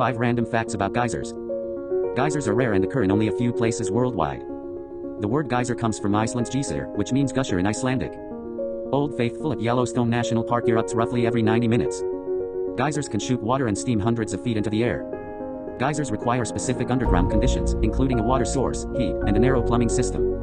5 random facts about geysers. Geysers are rare and occur in only a few places worldwide. The word geyser comes from Iceland's Geysir, which means gusher in Icelandic. Old Faithful at Yellowstone National Park erupts roughly every 90 minutes. Geysers can shoot water and steam hundreds of feet into the air. Geysers require specific underground conditions, including a water source, heat, and a narrow plumbing system.